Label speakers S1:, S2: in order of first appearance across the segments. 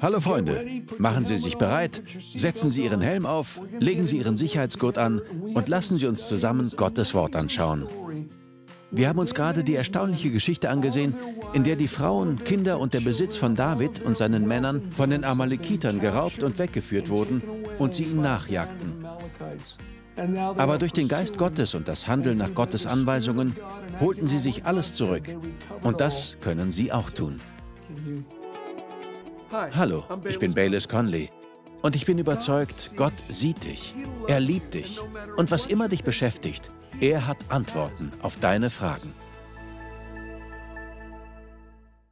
S1: Hallo Freunde, machen Sie sich bereit, setzen Sie Ihren Helm auf, legen Sie Ihren Sicherheitsgurt an und lassen Sie uns zusammen Gottes Wort anschauen. Wir haben uns gerade die erstaunliche Geschichte angesehen, in der die Frauen, Kinder und der Besitz von David und seinen Männern von den Amalekitern geraubt und weggeführt wurden und sie ihnen nachjagten. Aber durch den Geist Gottes und das Handeln nach Gottes Anweisungen holten sie sich alles zurück. Und das können Sie auch tun. Hallo, ich bin Baylis Conley. Und ich bin überzeugt, Gott sieht dich. Er liebt dich. Und was immer dich beschäftigt, er hat Antworten auf deine Fragen.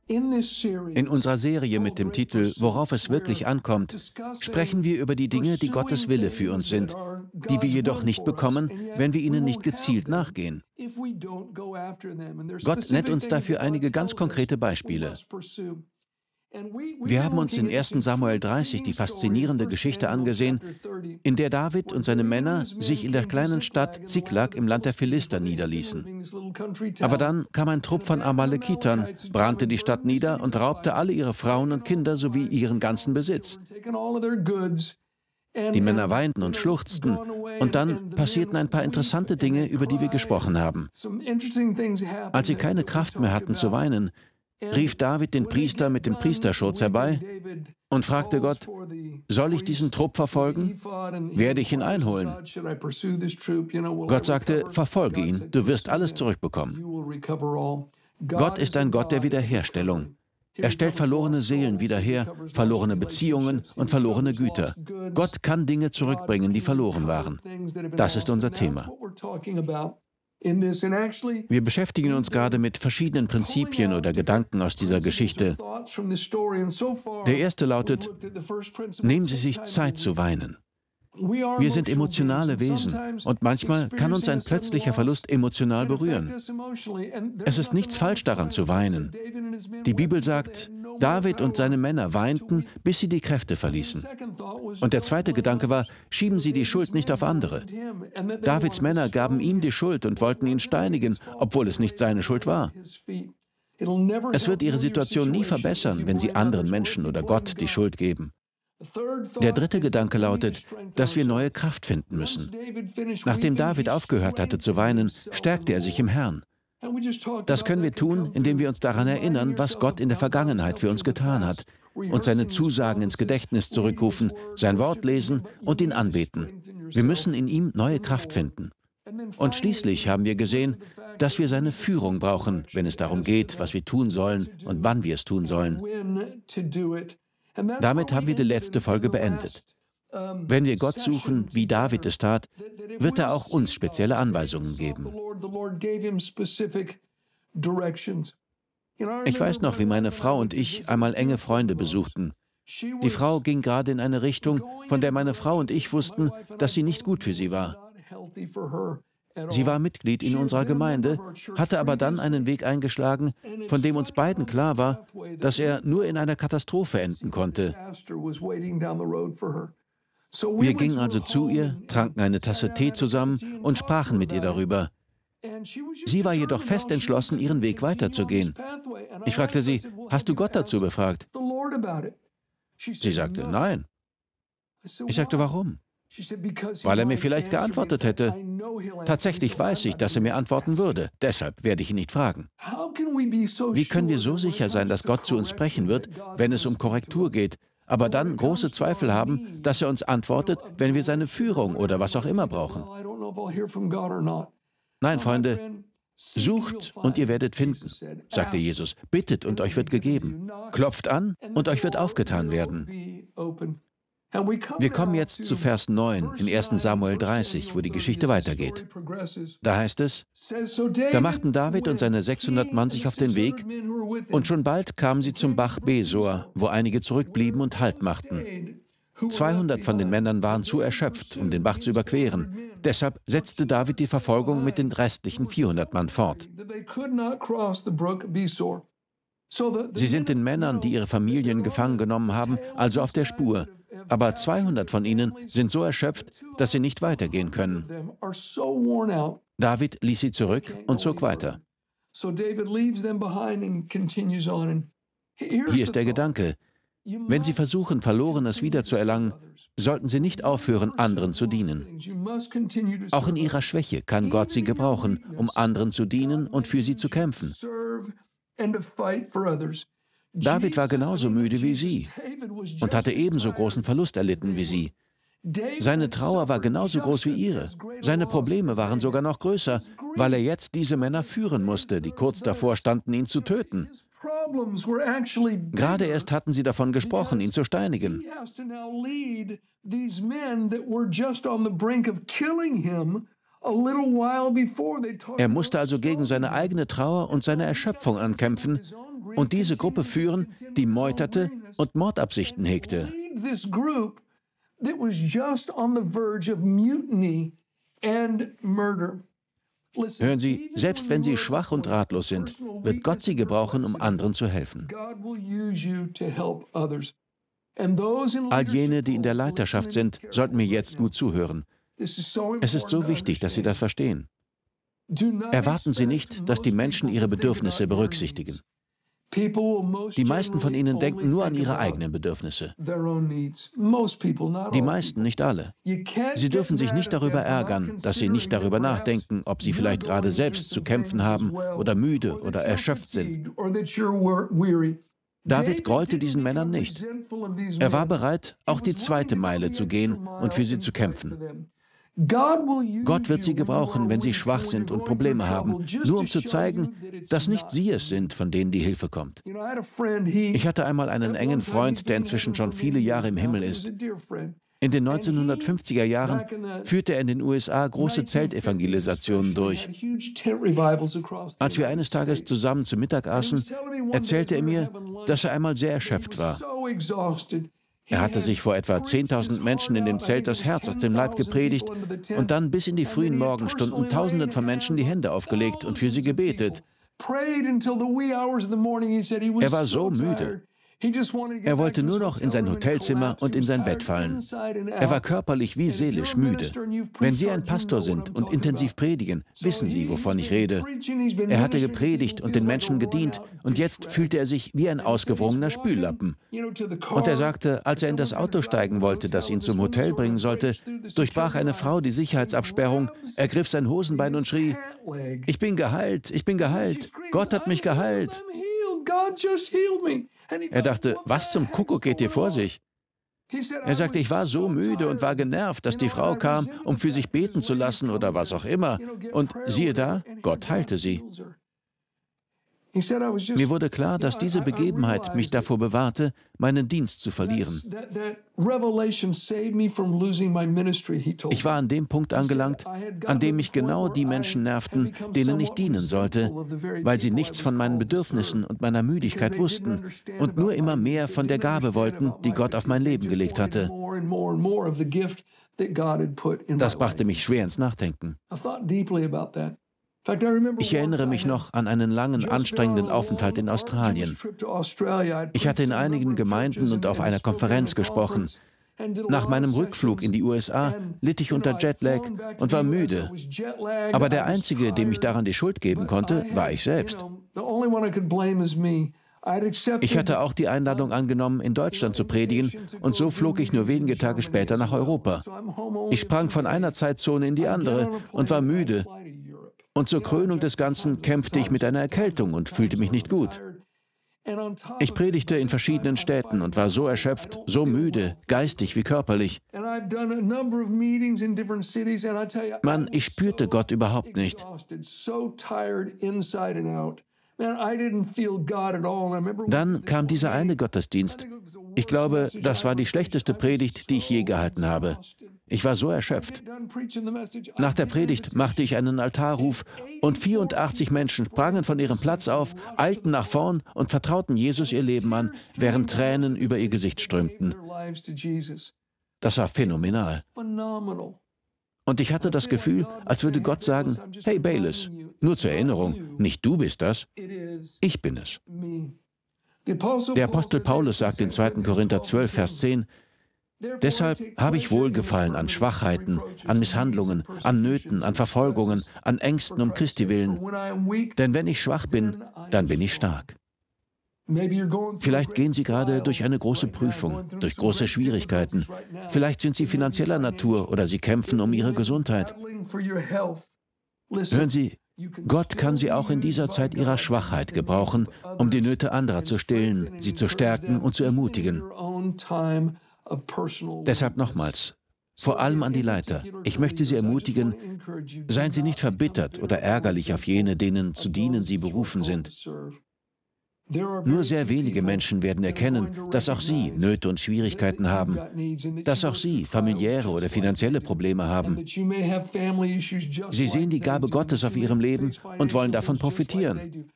S1: In unserer Serie mit dem Titel Worauf es wirklich ankommt, sprechen wir über die Dinge, die Gottes Wille für uns sind, die wir jedoch nicht bekommen, wenn wir ihnen nicht gezielt nachgehen. Gott nennt uns dafür einige ganz konkrete Beispiele. Wir haben uns in 1 Samuel 30 die faszinierende Geschichte angesehen, in der David und seine Männer sich in der kleinen Stadt Ziklag im Land der Philister niederließen. Aber dann kam ein Trupp von Amalekitern, brannte die Stadt nieder und raubte alle ihre Frauen und Kinder sowie ihren ganzen Besitz. Die Männer weinten und schluchzten, und dann passierten ein paar interessante Dinge, über die wir gesprochen haben. Als sie keine Kraft mehr hatten zu weinen, rief David den Priester mit dem Priesterschutz herbei und fragte Gott, soll ich diesen Trupp verfolgen? Werde ich ihn einholen? Gott sagte, verfolge ihn, du wirst alles zurückbekommen. Gott ist ein Gott der Wiederherstellung. Er stellt verlorene Seelen wieder her, verlorene Beziehungen und verlorene Güter. Gott kann Dinge zurückbringen, die verloren waren. Das ist unser Thema. Wir beschäftigen uns gerade mit verschiedenen Prinzipien oder Gedanken aus dieser Geschichte. Der erste lautet, nehmen Sie sich Zeit zu weinen. Wir sind emotionale Wesen und manchmal kann uns ein plötzlicher Verlust emotional berühren. Es ist nichts falsch daran zu weinen. Die Bibel sagt, David und seine Männer weinten, bis sie die Kräfte verließen. Und der zweite Gedanke war, schieben Sie die Schuld nicht auf andere. Davids Männer gaben ihm die Schuld und wollten ihn steinigen, obwohl es nicht seine Schuld war. Es wird ihre Situation nie verbessern, wenn sie anderen Menschen oder Gott die Schuld geben. Der dritte Gedanke lautet, dass wir neue Kraft finden müssen. Nachdem David aufgehört hatte zu weinen, stärkte er sich im Herrn. Das können wir tun, indem wir uns daran erinnern, was Gott in der Vergangenheit für uns getan hat und seine Zusagen ins Gedächtnis zurückrufen, sein Wort lesen und ihn anbeten. Wir müssen in ihm neue Kraft finden. Und schließlich haben wir gesehen, dass wir seine Führung brauchen, wenn es darum geht, was wir tun sollen und wann wir es tun sollen. Damit haben wir die letzte Folge beendet. Wenn wir Gott suchen, wie David es tat, wird er auch uns spezielle Anweisungen geben. Ich weiß noch, wie meine Frau und ich einmal enge Freunde besuchten. Die Frau ging gerade in eine Richtung, von der meine Frau und ich wussten, dass sie nicht gut für sie war. Sie war Mitglied in unserer Gemeinde, hatte aber dann einen Weg eingeschlagen, von dem uns beiden klar war, dass er nur in einer Katastrophe enden konnte. Wir gingen also zu ihr, tranken eine Tasse Tee zusammen und sprachen mit ihr darüber. Sie war jedoch fest entschlossen, ihren Weg weiterzugehen. Ich fragte sie, hast du Gott dazu befragt? Sie sagte, nein. Ich sagte, warum? Weil er mir vielleicht geantwortet hätte. Tatsächlich weiß ich, dass er mir antworten würde. Deshalb werde ich ihn nicht fragen. Wie können wir so sicher sein, dass Gott zu uns sprechen wird, wenn es um Korrektur geht, aber dann große Zweifel haben, dass er uns antwortet, wenn wir seine Führung oder was auch immer brauchen? Nein, Freunde, Sucht und ihr werdet finden, sagte Jesus. Bittet und euch wird gegeben. Klopft an und euch wird aufgetan werden. Wir kommen jetzt zu Vers 9 in 1 Samuel 30, wo die Geschichte weitergeht. Da heißt es, da machten David und seine 600 Mann sich auf den Weg und schon bald kamen sie zum Bach Besor, wo einige zurückblieben und Halt machten. 200 von den Männern waren zu erschöpft, um den Bach zu überqueren. Deshalb setzte David die Verfolgung mit den restlichen 400 Mann fort. Sie sind den Männern, die ihre Familien gefangen genommen haben, also auf der Spur aber 200 von ihnen sind so erschöpft, dass sie nicht weitergehen können. David ließ sie zurück und zog weiter. Hier ist der Gedanke. Wenn Sie versuchen, Verlorenes wiederzuerlangen, sollten Sie nicht aufhören, anderen zu dienen. Auch in Ihrer Schwäche kann Gott Sie gebrauchen, um anderen zu dienen und für sie zu kämpfen. David war genauso müde wie Sie und hatte ebenso großen Verlust erlitten wie Sie. Seine Trauer war genauso groß wie ihre. Seine Probleme waren sogar noch größer, weil er jetzt diese Männer führen musste, die kurz davor standen, ihn zu töten. Gerade erst hatten sie davon gesprochen, ihn zu steinigen. Er musste also gegen seine eigene Trauer und seine Erschöpfung ankämpfen und diese Gruppe führen, die meuterte und Mordabsichten hegte. Hören Sie, selbst wenn Sie schwach und ratlos sind, wird Gott Sie gebrauchen, um anderen zu helfen. All jene, die in der Leiterschaft sind, sollten mir jetzt gut zuhören. Es ist so wichtig, dass Sie das verstehen. Erwarten Sie nicht, dass die Menschen ihre Bedürfnisse berücksichtigen. Die meisten von ihnen denken nur an ihre eigenen Bedürfnisse. Die meisten, nicht alle. Sie dürfen sich nicht darüber ärgern, dass sie nicht darüber nachdenken, ob sie vielleicht gerade selbst zu kämpfen haben oder müde oder erschöpft sind. David grollte diesen Männern nicht. Er war bereit, auch die zweite Meile zu gehen und für sie zu kämpfen. Gott wird sie gebrauchen, wenn sie schwach sind und Probleme haben, nur um zu zeigen, dass nicht sie es sind, von denen die Hilfe kommt. Ich hatte einmal einen engen Freund, der inzwischen schon viele Jahre im Himmel ist. In den 1950er Jahren führte er in den USA große Zeltevangelisationen durch. Als wir eines Tages zusammen zu Mittag aßen, erzählte er mir, dass er einmal sehr erschöpft war. Er hatte sich vor etwa 10.000 Menschen in dem Zelt das Herz aus dem Leib gepredigt und dann bis in die frühen Morgenstunden Tausenden von Menschen die Hände aufgelegt und für sie gebetet. Er war so müde. Er wollte nur noch in sein Hotelzimmer und in sein Bett fallen. Er war körperlich wie seelisch müde. Wenn Sie ein Pastor sind und intensiv predigen, wissen Sie, wovon ich rede. Er hatte gepredigt und den Menschen gedient und jetzt fühlte er sich wie ein ausgewrungener Spüllappen. Und er sagte, als er in das Auto steigen wollte, das ihn zum Hotel bringen sollte, durchbrach eine Frau die Sicherheitsabsperrung, ergriff sein Hosenbein und schrie, ich bin geheilt, ich bin geheilt, Gott hat mich geheilt. Er dachte, was zum Kuckuck geht hier vor sich? Er sagte, ich war so müde und war genervt, dass die Frau kam, um für sich beten zu lassen oder was auch immer. Und siehe da, Gott heilte sie. Mir wurde klar, dass diese Begebenheit mich davor bewahrte, meinen Dienst zu verlieren. Ich war an dem Punkt angelangt, an dem mich genau die Menschen nervten, denen ich dienen sollte, weil sie nichts von meinen Bedürfnissen und meiner Müdigkeit wussten und nur immer mehr von der Gabe wollten, die Gott auf mein Leben gelegt hatte. Das brachte mich schwer ins Nachdenken. Ich erinnere mich noch an einen langen, anstrengenden Aufenthalt in Australien. Ich hatte in einigen Gemeinden und auf einer Konferenz gesprochen. Nach meinem Rückflug in die USA litt ich unter Jetlag und war müde. Aber der Einzige, dem ich daran die Schuld geben konnte, war ich selbst. Ich hatte auch die Einladung angenommen, in Deutschland zu predigen, und so flog ich nur wenige Tage später nach Europa. Ich sprang von einer Zeitzone in die andere und war müde, und zur Krönung des Ganzen kämpfte ich mit einer Erkältung und fühlte mich nicht gut. Ich predigte in verschiedenen Städten und war so erschöpft, so müde, geistig wie körperlich. Mann, ich spürte Gott überhaupt nicht. Dann kam dieser eine Gottesdienst. Ich glaube, das war die schlechteste Predigt, die ich je gehalten habe. Ich war so erschöpft. Nach der Predigt machte ich einen Altarruf und 84 Menschen sprangen von ihrem Platz auf, eilten nach vorn und vertrauten Jesus ihr Leben an, während Tränen über ihr Gesicht strömten. Das war phänomenal. Und ich hatte das Gefühl, als würde Gott sagen, hey Bayless, nur zur Erinnerung, nicht du bist das, ich bin es. Der Apostel Paulus sagt in 2. Korinther 12, Vers 10, Deshalb habe ich Wohlgefallen an Schwachheiten, an Misshandlungen, an Nöten, an Verfolgungen, an Ängsten um Christi willen. Denn wenn ich schwach bin, dann bin ich stark. Vielleicht gehen Sie gerade durch eine große Prüfung, durch große Schwierigkeiten. Vielleicht sind Sie finanzieller Natur oder Sie kämpfen um Ihre Gesundheit. Hören Sie, Gott kann Sie auch in dieser Zeit Ihrer Schwachheit gebrauchen, um die Nöte anderer zu stillen, sie zu stärken und zu ermutigen. Deshalb nochmals, vor allem an die Leiter. Ich möchte Sie ermutigen, seien Sie nicht verbittert oder ärgerlich auf jene, denen zu dienen Sie berufen sind. Nur sehr wenige Menschen werden erkennen, dass auch sie Nöte und Schwierigkeiten haben, dass auch sie familiäre oder finanzielle Probleme haben. Sie sehen die Gabe Gottes auf ihrem Leben und wollen davon profitieren.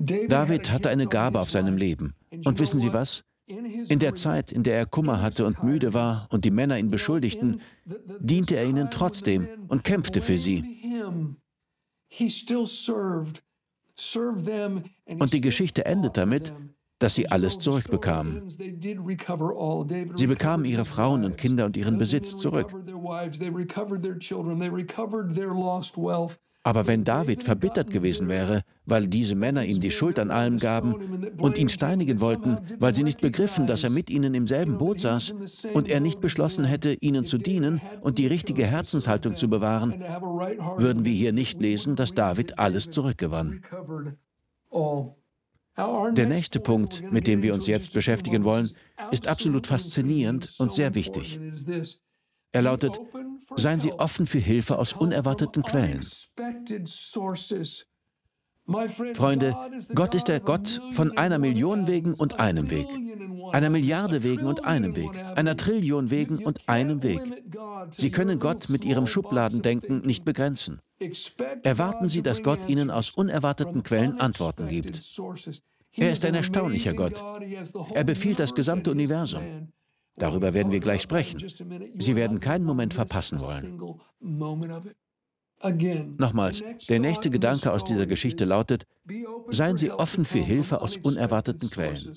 S1: David hatte eine Gabe auf seinem Leben. Und wissen Sie was? In der Zeit, in der er Kummer hatte und müde war und die Männer ihn beschuldigten, diente er ihnen trotzdem und kämpfte für sie. Und die Geschichte endet damit, dass sie alles zurückbekamen. Sie bekamen ihre Frauen und Kinder und ihren Besitz zurück. Aber wenn David verbittert gewesen wäre, weil diese Männer ihm die Schuld an allem gaben und ihn steinigen wollten, weil sie nicht begriffen, dass er mit ihnen im selben Boot saß und er nicht beschlossen hätte, ihnen zu dienen und die richtige Herzenshaltung zu bewahren, würden wir hier nicht lesen, dass David alles zurückgewann. Der nächste Punkt, mit dem wir uns jetzt beschäftigen wollen, ist absolut faszinierend und sehr wichtig. Er lautet, seien Sie offen für Hilfe aus unerwarteten Quellen. Freunde, Gott ist der Gott von einer Million Wegen und einem Weg, einer Milliarde Wegen und einem Weg, einer Trillion Wegen und einem Weg. Sie können Gott mit Ihrem Schubladendenken nicht begrenzen. Erwarten Sie, dass Gott Ihnen aus unerwarteten Quellen Antworten gibt. Er ist ein erstaunlicher Gott. Er befiehlt das gesamte Universum. Darüber werden wir gleich sprechen. Sie werden keinen Moment verpassen wollen. Nochmals, der nächste Gedanke aus dieser Geschichte lautet, seien Sie offen für Hilfe aus unerwarteten Quellen.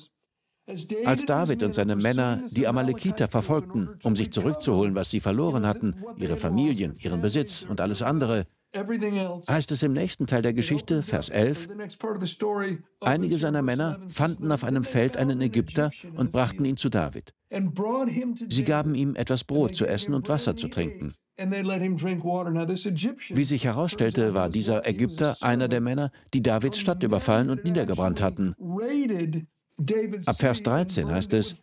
S1: Als David und seine Männer die Amalekiter verfolgten, um sich zurückzuholen, was sie verloren hatten, ihre Familien, ihren Besitz und alles andere, heißt es im nächsten Teil der Geschichte, Vers 11, einige seiner Männer fanden auf einem Feld einen Ägypter und brachten ihn zu David. Sie gaben ihm etwas Brot zu essen und Wasser zu trinken. Wie sich herausstellte, war dieser Ägypter einer der Männer, die Davids Stadt überfallen und niedergebrannt hatten. Ab Vers 13 heißt es,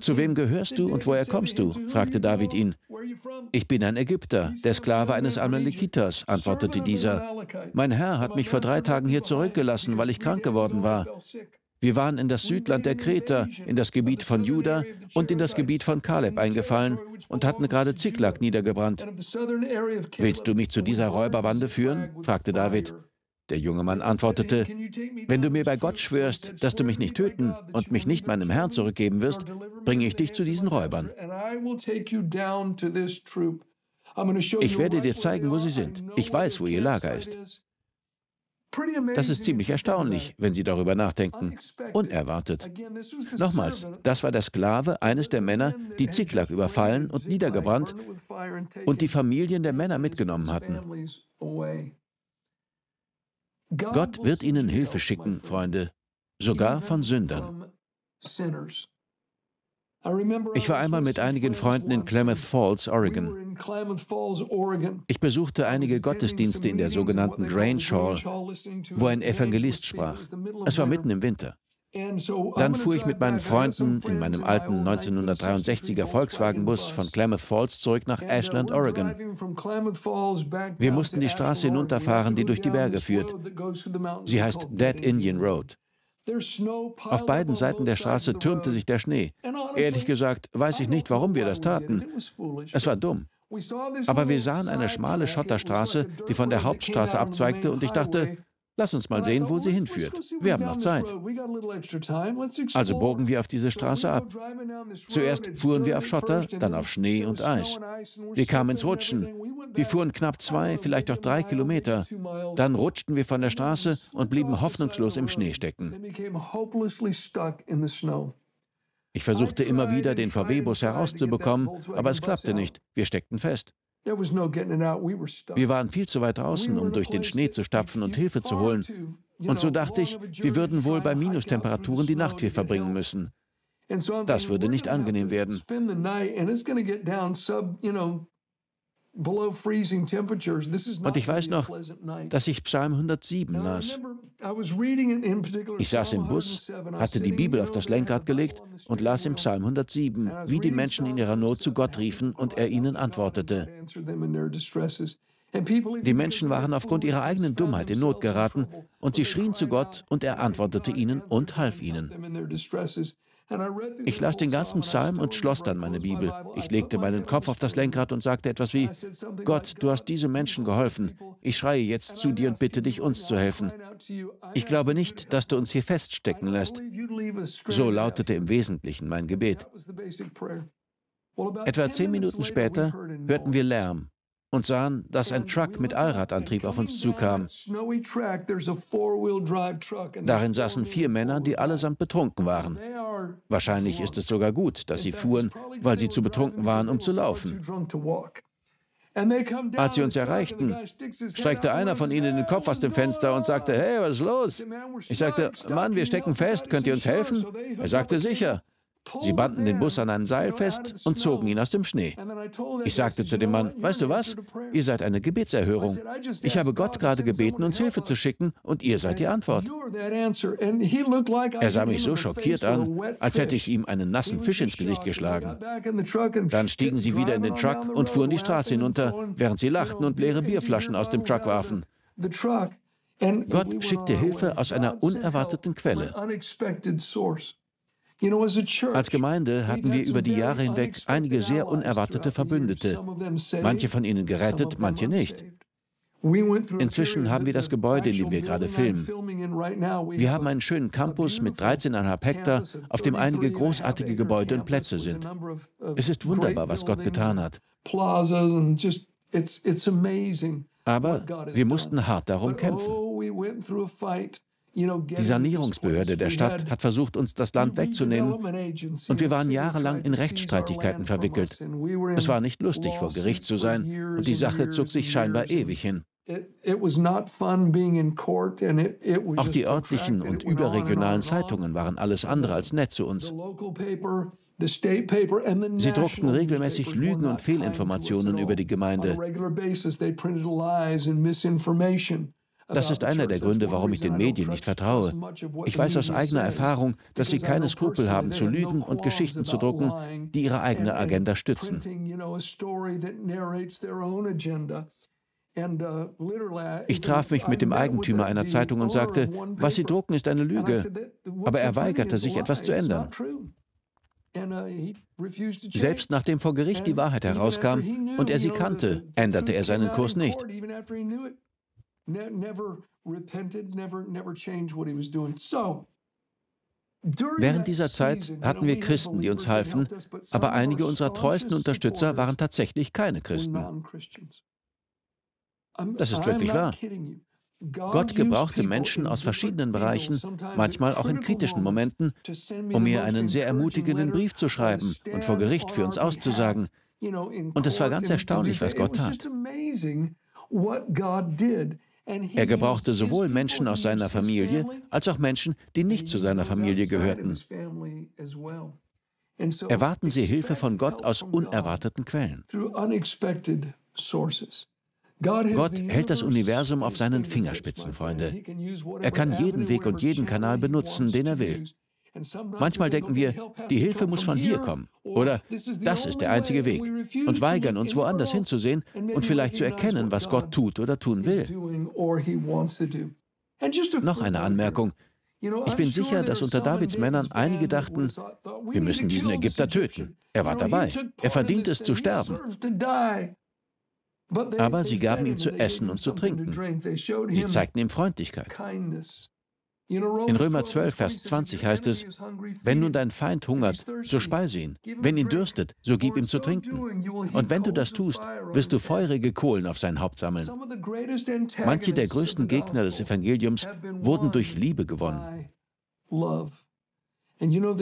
S1: Zu wem gehörst du und woher kommst du? fragte David ihn. Ich bin ein Ägypter, der Sklave eines Amalekitas, antwortete dieser. Mein Herr hat mich vor drei Tagen hier zurückgelassen, weil ich krank geworden war. Wir waren in das Südland der Kreter, in das Gebiet von Juda und in das Gebiet von Kaleb eingefallen und hatten gerade Ziklag niedergebrannt. Willst du mich zu dieser Räuberbande führen? fragte David. Der junge Mann antwortete, wenn du mir bei Gott schwörst, dass du mich nicht töten und mich nicht meinem Herrn zurückgeben wirst, bringe ich dich zu diesen Räubern. Ich werde dir zeigen, wo sie sind. Ich weiß, wo ihr Lager ist. Das ist ziemlich erstaunlich, wenn Sie darüber nachdenken. Unerwartet. Nochmals, das war der Sklave eines der Männer, die Ziklag überfallen und niedergebrannt und die Familien der Männer mitgenommen hatten. Gott wird ihnen Hilfe schicken, Freunde, sogar von Sündern. Ich war einmal mit einigen Freunden in Klamath Falls, Oregon. Ich besuchte einige Gottesdienste in der sogenannten Grange Hall, wo ein Evangelist sprach. Es war mitten im Winter. Dann fuhr ich mit meinen Freunden in meinem alten 1963er Volkswagenbus von Klamath Falls zurück nach Ashland, Oregon. Wir mussten die Straße hinunterfahren, die durch die Berge führt. Sie heißt Dead Indian Road. Auf beiden Seiten der Straße türmte sich der Schnee. Ehrlich gesagt weiß ich nicht, warum wir das taten. Es war dumm. Aber wir sahen eine schmale Schotterstraße, die von der Hauptstraße abzweigte, und ich dachte, Lass uns mal sehen, wo sie hinführt. Wir haben noch Zeit. Also bogen wir auf diese Straße ab. Zuerst fuhren wir auf Schotter, dann auf Schnee und Eis. Wir kamen ins Rutschen. Wir fuhren knapp zwei, vielleicht auch drei Kilometer. Dann rutschten wir von der Straße und blieben hoffnungslos im Schnee stecken. Ich versuchte immer wieder, den VW-Bus herauszubekommen, aber es klappte nicht. Wir steckten fest. Wir waren viel zu weit draußen, um durch den Schnee zu stapfen und Hilfe zu holen. Und so dachte ich, wir würden wohl bei Minustemperaturen die Nacht hier verbringen müssen. Das würde nicht angenehm werden. Und ich weiß noch, dass ich Psalm 107 las. Ich saß im Bus, hatte die Bibel auf das Lenkrad gelegt und las im Psalm 107, wie die Menschen in ihrer Not zu Gott riefen und er ihnen antwortete. Die Menschen waren aufgrund ihrer eigenen Dummheit in Not geraten und sie schrien zu Gott und er antwortete ihnen und half ihnen. Ich las den ganzen Psalm und schloss dann meine Bibel. Ich legte meinen Kopf auf das Lenkrad und sagte etwas wie, Gott, du hast diesen Menschen geholfen. Ich schreie jetzt zu dir und bitte dich, uns zu helfen. Ich glaube nicht, dass du uns hier feststecken lässt. So lautete im Wesentlichen mein Gebet. Etwa zehn Minuten später hörten wir Lärm und sahen, dass ein Truck mit Allradantrieb auf uns zukam. Darin saßen vier Männer, die allesamt betrunken waren. Wahrscheinlich ist es sogar gut, dass sie fuhren, weil sie zu betrunken waren, um zu laufen. Als sie uns erreichten, streckte einer von ihnen den Kopf aus dem Fenster und sagte, hey, was ist los? Ich sagte, Mann, wir stecken fest, könnt ihr uns helfen? Er sagte, sicher. Sie banden den Bus an ein Seil fest und zogen ihn aus dem Schnee. Ich sagte zu dem Mann, weißt du was, ihr seid eine Gebetserhörung. Ich habe Gott gerade gebeten, uns Hilfe zu schicken, und ihr seid die Antwort. Er sah mich so schockiert an, als hätte ich ihm einen nassen Fisch ins Gesicht geschlagen. Dann stiegen sie wieder in den Truck und fuhren die Straße hinunter, während sie lachten und leere Bierflaschen aus dem Truck warfen. Gott schickte Hilfe aus einer unerwarteten Quelle. Als Gemeinde hatten wir über die Jahre hinweg einige sehr unerwartete Verbündete, manche von ihnen gerettet, manche nicht. Inzwischen haben wir das Gebäude, in dem wir gerade filmen. Wir haben einen schönen Campus mit 13,5 Hektar, auf dem einige großartige Gebäude und Plätze sind. Es ist wunderbar, was Gott getan hat. Aber wir mussten hart darum kämpfen. Die Sanierungsbehörde der Stadt hat versucht, uns das Land wegzunehmen und wir waren jahrelang in Rechtsstreitigkeiten verwickelt. Es war nicht lustig, vor Gericht zu sein und die Sache zog sich scheinbar ewig hin. Auch die örtlichen und überregionalen Zeitungen waren alles andere als nett zu uns. Sie druckten regelmäßig Lügen und Fehlinformationen über die Gemeinde. Das ist einer der Gründe, warum ich den Medien nicht vertraue. Ich weiß aus eigener Erfahrung, dass sie keine Skrupel haben, zu lügen und Geschichten zu drucken, die ihre eigene Agenda stützen. Ich traf mich mit dem Eigentümer einer Zeitung und sagte, was Sie drucken, ist eine Lüge. Aber er weigerte sich, etwas zu ändern. Selbst nachdem vor Gericht die Wahrheit herauskam und er sie kannte, änderte er seinen Kurs nicht never repented, never, never changed what he was doing. So, Während dieser Zeit hatten wir Christen, die uns halfen, aber einige unserer treuesten Unterstützer waren tatsächlich keine Christen. Das ist wirklich wahr. Gott gebrauchte Menschen aus verschiedenen Bereichen, manchmal auch in kritischen Momenten, um mir einen sehr ermutigenden Brief zu schreiben und vor Gericht für uns auszusagen. Und es war ganz erstaunlich, was Gott tat. Er gebrauchte sowohl Menschen aus seiner Familie als auch Menschen, die nicht zu seiner Familie gehörten. Erwarten Sie Hilfe von Gott aus unerwarteten Quellen. Gott hält das Universum auf seinen Fingerspitzen, Freunde. Er kann jeden Weg und jeden Kanal benutzen, den er will. Manchmal denken wir, die Hilfe muss von hier kommen oder das ist der einzige Weg und weigern uns woanders hinzusehen und vielleicht zu erkennen, was Gott tut oder tun will. Noch eine Anmerkung. Ich bin sicher, dass unter Davids Männern einige dachten, wir müssen diesen Ägypter töten. Er war dabei. Er verdient es zu sterben. Aber sie gaben ihm zu essen und zu trinken. Sie zeigten ihm Freundlichkeit. In Römer 12, Vers 20 heißt es, wenn nun dein Feind hungert, so speise ihn. Wenn ihn dürstet, so gib ihm zu trinken. Und wenn du das tust, wirst du feurige Kohlen auf sein Haupt sammeln. Manche der größten Gegner des Evangeliums wurden durch Liebe gewonnen.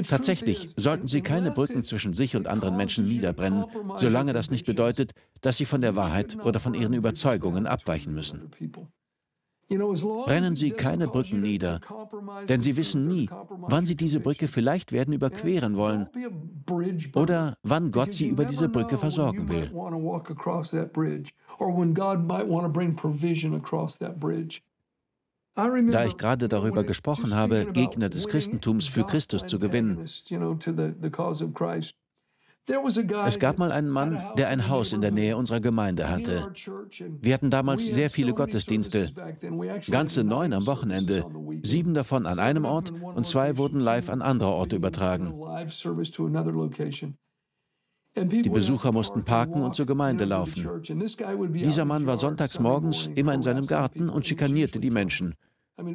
S1: Tatsächlich sollten sie keine Brücken zwischen sich und anderen Menschen niederbrennen, solange das nicht bedeutet, dass sie von der Wahrheit oder von ihren Überzeugungen abweichen müssen. Brennen Sie keine Brücken nieder, denn Sie wissen nie, wann Sie diese Brücke vielleicht werden überqueren wollen oder wann Gott Sie über diese Brücke versorgen will. Da ich gerade darüber gesprochen habe, Gegner des Christentums für Christus zu gewinnen, es gab mal einen Mann, der ein Haus in der Nähe unserer Gemeinde hatte. Wir hatten damals sehr viele Gottesdienste, ganze neun am Wochenende, sieben davon an einem Ort und zwei wurden live an andere Orte übertragen. Die Besucher mussten parken und zur Gemeinde laufen. Dieser Mann war sonntags morgens immer in seinem Garten und schikanierte die Menschen.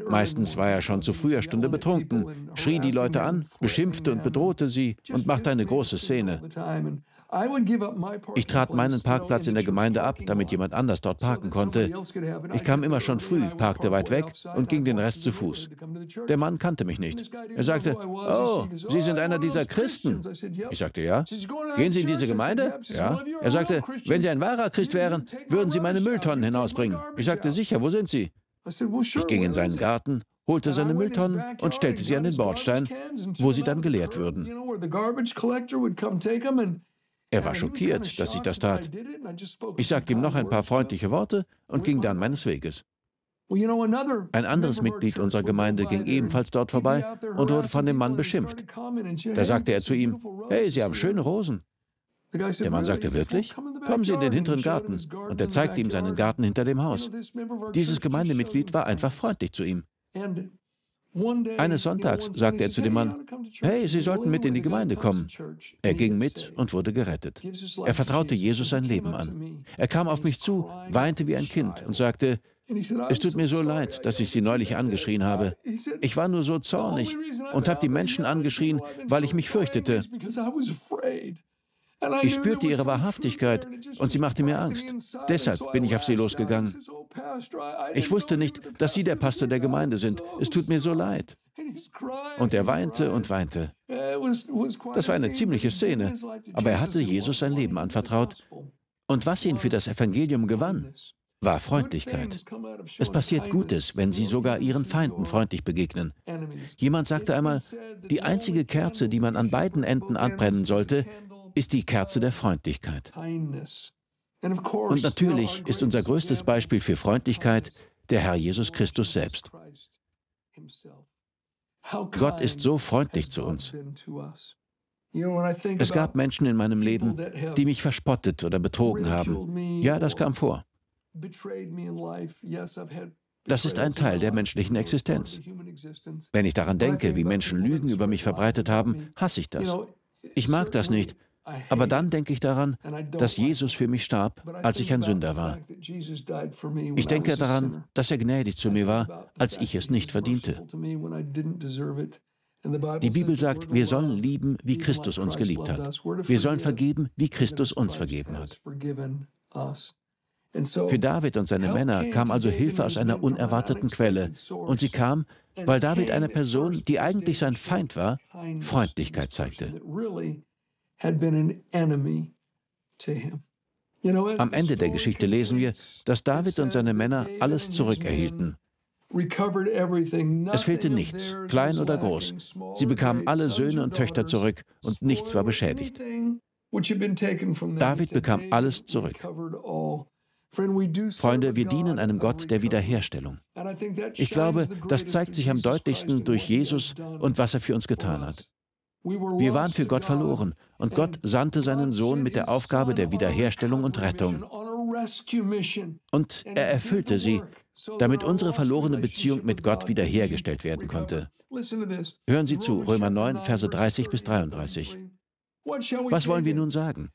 S1: Meistens war er schon zu früher Stunde betrunken, schrie die Leute an, beschimpfte und bedrohte sie und machte eine große Szene. Ich trat meinen Parkplatz in der Gemeinde ab, damit jemand anders dort parken konnte. Ich kam immer schon früh, parkte weit weg und ging den Rest zu Fuß. Der Mann kannte mich nicht. Er sagte, oh, Sie sind einer dieser Christen. Ich sagte, ja. Gehen Sie in diese Gemeinde? Ja. Er sagte, wenn Sie ein wahrer Christ wären, würden Sie meine Mülltonnen hinausbringen. Ich sagte, sicher, wo sind Sie? Ich ging in seinen Garten, holte seine Mülltonnen und stellte sie an den Bordstein, wo sie dann geleert würden. Er war schockiert, dass ich das tat. Ich sagte ihm noch ein paar freundliche Worte und ging dann meines Weges. Ein anderes Mitglied unserer Gemeinde ging ebenfalls dort vorbei und wurde von dem Mann beschimpft. Da sagte er zu ihm, hey, Sie haben schöne Rosen. Der Mann sagte wirklich, kommen Sie in den hinteren Garten. Und er zeigte ihm seinen Garten hinter dem Haus. Dieses Gemeindemitglied war einfach freundlich zu ihm. Eines Sonntags sagte er zu dem Mann, hey, Sie sollten mit in die Gemeinde kommen. Er ging mit und wurde gerettet. Er vertraute Jesus sein Leben an. Er kam auf mich zu, weinte wie ein Kind und sagte, es tut mir so leid, dass ich Sie neulich angeschrien habe. Ich war nur so zornig und habe die Menschen angeschrien, weil ich mich fürchtete. Ich spürte ihre Wahrhaftigkeit und sie machte mir Angst. Deshalb bin ich auf sie losgegangen. Ich wusste nicht, dass Sie der Pastor der Gemeinde sind. Es tut mir so leid. Und er weinte und weinte. Das war eine ziemliche Szene, aber er hatte Jesus sein Leben anvertraut. Und was ihn für das Evangelium gewann, war Freundlichkeit. Es passiert Gutes, wenn Sie sogar Ihren Feinden freundlich begegnen. Jemand sagte einmal, die einzige Kerze, die man an beiden Enden anbrennen sollte, ist die Kerze der Freundlichkeit. Und natürlich ist unser größtes Beispiel für Freundlichkeit der Herr Jesus Christus selbst. Gott ist so freundlich zu uns. Es gab Menschen in meinem Leben, die mich verspottet oder betrogen haben. Ja, das kam vor. Das ist ein Teil der menschlichen Existenz. Wenn ich daran denke, wie Menschen Lügen über mich verbreitet haben, hasse ich das. Ich mag das nicht, aber dann denke ich daran, dass Jesus für mich starb, als ich ein Sünder war. Ich denke daran, dass er gnädig zu mir war, als ich es nicht verdiente. Die Bibel sagt, wir sollen lieben, wie Christus uns geliebt hat. Wir sollen vergeben, wie Christus uns vergeben hat. Für David und seine Männer kam also Hilfe aus einer unerwarteten Quelle. Und sie kam, weil David einer Person, die eigentlich sein Feind war, Freundlichkeit zeigte. Am Ende der Geschichte lesen wir, dass David und seine Männer alles zurückerhielten. Es fehlte nichts, klein oder groß. Sie bekamen alle Söhne und Töchter zurück und nichts war beschädigt. David bekam alles zurück. Freunde, wir dienen einem Gott der Wiederherstellung. Ich glaube, das zeigt sich am deutlichsten durch Jesus und was er für uns getan hat. Wir waren für Gott verloren und Gott sandte seinen Sohn mit der Aufgabe der Wiederherstellung und Rettung. Und er erfüllte sie, damit unsere verlorene Beziehung mit Gott wiederhergestellt werden konnte. Hören Sie zu, Römer 9, Verse 30 bis 33. Was wollen wir nun sagen?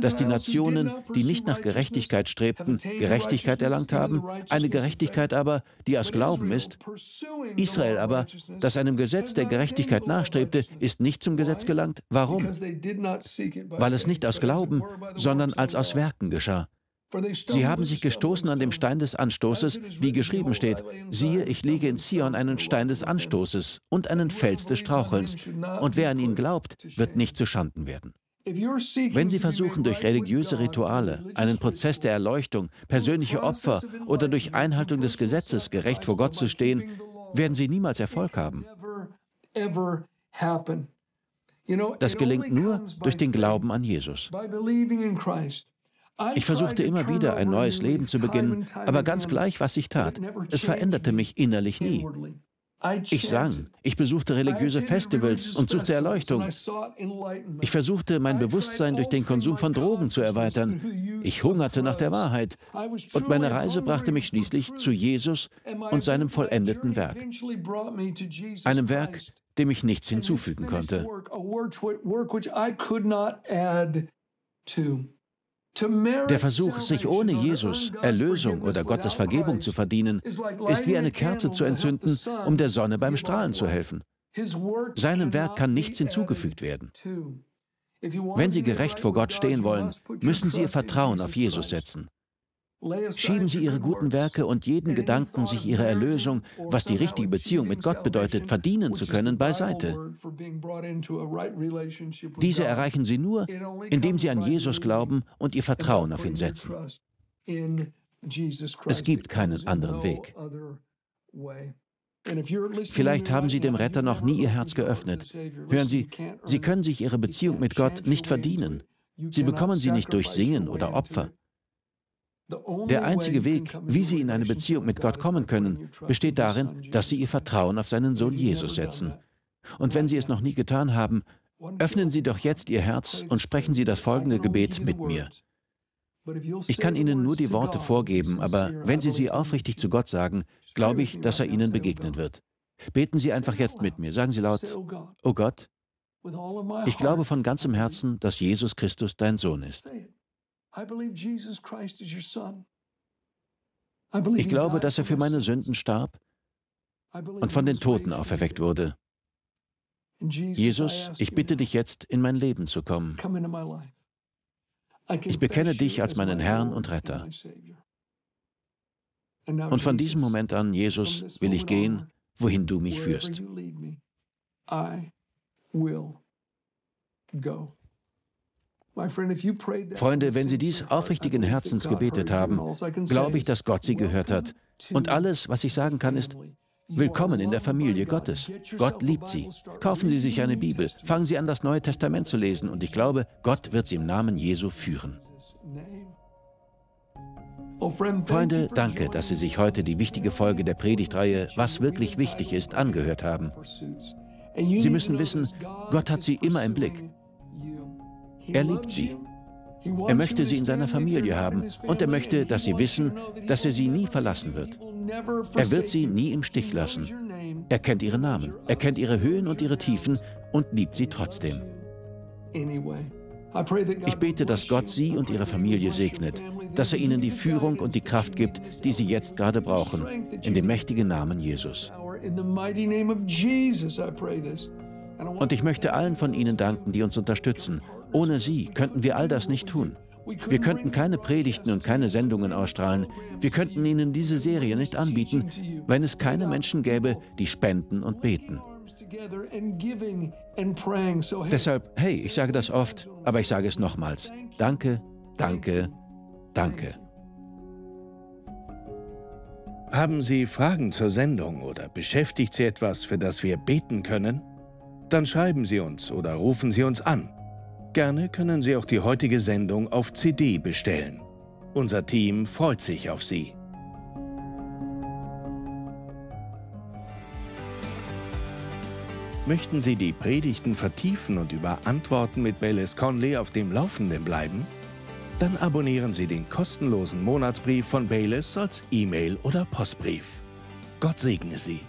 S1: Dass die Nationen, die nicht nach Gerechtigkeit strebten, Gerechtigkeit erlangt haben, eine Gerechtigkeit aber, die aus Glauben ist. Israel aber, das einem Gesetz der Gerechtigkeit nachstrebte, ist nicht zum Gesetz gelangt. Warum? Weil es nicht aus Glauben, sondern als aus Werken geschah. Sie haben sich gestoßen an dem Stein des Anstoßes, wie geschrieben steht, siehe, ich lege in Zion einen Stein des Anstoßes und einen Fels des Strauchelns, und wer an ihn glaubt, wird nicht zu Schanden werden. Wenn Sie versuchen, durch religiöse Rituale, einen Prozess der Erleuchtung, persönliche Opfer oder durch Einhaltung des Gesetzes gerecht vor Gott zu stehen, werden Sie niemals Erfolg haben. Das gelingt nur durch den Glauben an Jesus. Ich versuchte immer wieder ein neues Leben zu beginnen, aber ganz gleich, was ich tat, es veränderte mich innerlich nie. Ich sang, ich besuchte religiöse Festivals und suchte Erleuchtung. Ich versuchte, mein Bewusstsein durch den Konsum von Drogen zu erweitern. Ich hungerte nach der Wahrheit. Und meine Reise brachte mich schließlich zu Jesus und seinem vollendeten Werk. Einem Werk, dem ich nichts hinzufügen konnte. Der Versuch, sich ohne Jesus Erlösung oder Gottes Vergebung zu verdienen, ist wie eine Kerze zu entzünden, um der Sonne beim Strahlen zu helfen. Seinem Werk kann nichts hinzugefügt werden. Wenn Sie gerecht vor Gott stehen wollen, müssen Sie Ihr Vertrauen auf Jesus setzen. Schieben Sie Ihre guten Werke und jeden Gedanken, sich Ihre Erlösung, was die richtige Beziehung mit Gott bedeutet, verdienen zu können, beiseite. Diese erreichen Sie nur, indem Sie an Jesus glauben und Ihr Vertrauen auf ihn setzen. Es gibt keinen anderen Weg. Vielleicht haben Sie dem Retter noch nie Ihr Herz geöffnet. Hören Sie, Sie können sich Ihre Beziehung mit Gott nicht verdienen. Sie bekommen sie nicht durch Singen oder Opfer. Der einzige Weg, wie Sie in eine Beziehung mit Gott kommen können, besteht darin, dass Sie Ihr Vertrauen auf seinen Sohn Jesus setzen. Und wenn Sie es noch nie getan haben, öffnen Sie doch jetzt Ihr Herz und sprechen Sie das folgende Gebet mit mir. Ich kann Ihnen nur die Worte vorgeben, aber wenn Sie sie aufrichtig zu Gott sagen, glaube ich, dass er Ihnen begegnen wird. Beten Sie einfach jetzt mit mir. Sagen Sie laut, Oh Gott, ich glaube von ganzem Herzen, dass Jesus Christus dein Sohn ist. Ich glaube, dass er für meine Sünden starb und von den Toten auferweckt wurde. Jesus, ich bitte dich jetzt, in mein Leben zu kommen. Ich bekenne dich als meinen Herrn und Retter. Und von diesem Moment an, Jesus, will ich gehen, wohin du mich führst. I will go. Freunde, wenn Sie dies aufrichtigen Herzens gebetet haben, glaube ich, dass Gott Sie gehört hat. Und alles, was ich sagen kann, ist, Willkommen in der Familie Gottes. Gott liebt Sie. Kaufen Sie sich eine Bibel, fangen Sie an, das Neue Testament zu lesen und ich glaube, Gott wird Sie im Namen Jesu führen. Freunde, danke, dass Sie sich heute die wichtige Folge der Predigtreihe Was wirklich wichtig ist angehört haben. Sie müssen wissen, Gott hat Sie immer im Blick. Er liebt sie. Er möchte sie in seiner Familie haben und er möchte, dass sie wissen, dass er sie nie verlassen wird. Er wird sie nie im Stich lassen. Er kennt ihre Namen, er kennt ihre Höhen und ihre Tiefen und liebt sie trotzdem. Ich bete, dass Gott sie und ihre Familie segnet, dass er ihnen die Führung und die Kraft gibt, die sie jetzt gerade brauchen, in dem mächtigen Namen Jesus. Und ich möchte allen von Ihnen danken, die uns unterstützen, ohne sie könnten wir all das nicht tun. Wir könnten keine Predigten und keine Sendungen ausstrahlen. Wir könnten Ihnen diese Serie nicht anbieten, wenn es keine Menschen gäbe, die spenden und beten. Deshalb, hey, ich sage das oft, aber ich sage es nochmals. Danke, danke, danke.
S2: Haben Sie Fragen zur Sendung oder beschäftigt Sie etwas, für das wir beten können? Dann schreiben Sie uns oder rufen Sie uns an. Gerne können Sie auch die heutige Sendung auf CD bestellen. Unser Team freut sich auf Sie. Möchten Sie die Predigten vertiefen und über Antworten mit Baylis Conley auf dem Laufenden bleiben? Dann abonnieren Sie den kostenlosen Monatsbrief von Baylis als E-Mail oder Postbrief. Gott segne Sie.